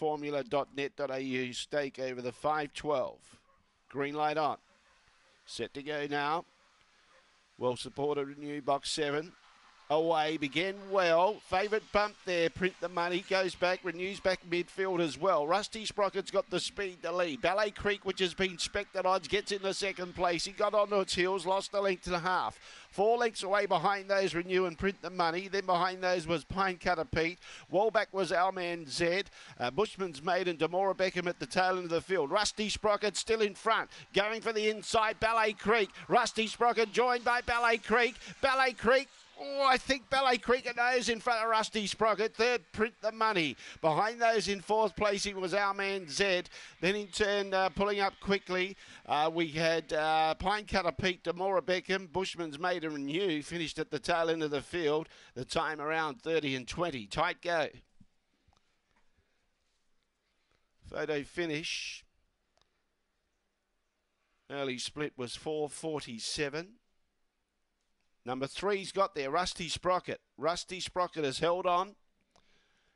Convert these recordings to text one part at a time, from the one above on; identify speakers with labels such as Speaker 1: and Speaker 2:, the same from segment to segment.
Speaker 1: formula.net.au stake over the 512. Green light on. Set to go now. Well supported new box seven. Away, began well. Favourite bump there. Print the money. Goes back. Renews back midfield as well. Rusty Sprocket's got the speed to lead. Ballet Creek, which has been spected odds, gets in the second place. He got onto its heels, lost a length and a half. Four lengths away behind those, Renew and Print the Money. Then behind those was Pine Cutter Pete. Wallback was our man Zed. Uh, Bushman's Maiden, Demora Beckham at the tail end of the field. Rusty Sprocket still in front. Going for the inside, Ballet Creek. Rusty Sprocket joined by Ballet Creek. Ballet Creek Oh, I think Ballet Creek knows in front of Rusty Sprocket. Third, Print the Money. Behind those in fourth placing was our man Zed. Then in turn, uh, pulling up quickly, uh, we had uh, Pine Cutter Pete, Demora Beckham, Bushman's Maiden and New finished at the tail end of the field. The time around 30 and 20. Tight go. Photo finish. Early split was 447. Number three's got there, Rusty Sprocket. Rusty Sprocket has held on.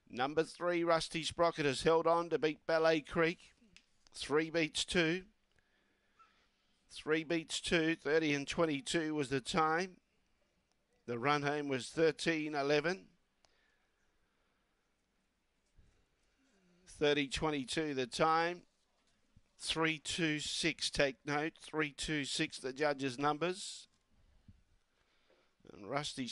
Speaker 1: Number three, Rusty Sprocket has held on to beat Ballet Creek. Three beats two. Three beats two. 30 and 22 was the time. The run home was 13 11. 30 22 the time. 326, take note. 326 the judges' numbers. And Rusty